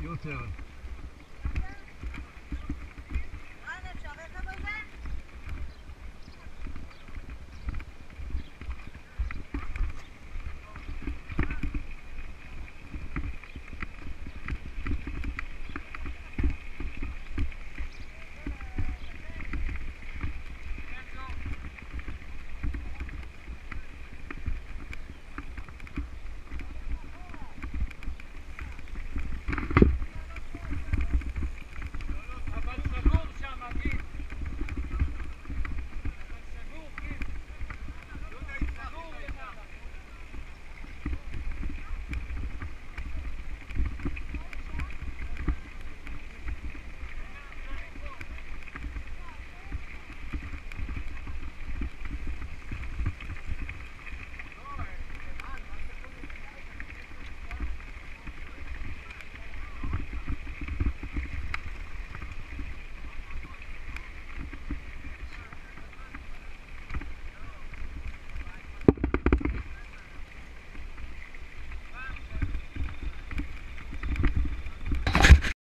Your turn.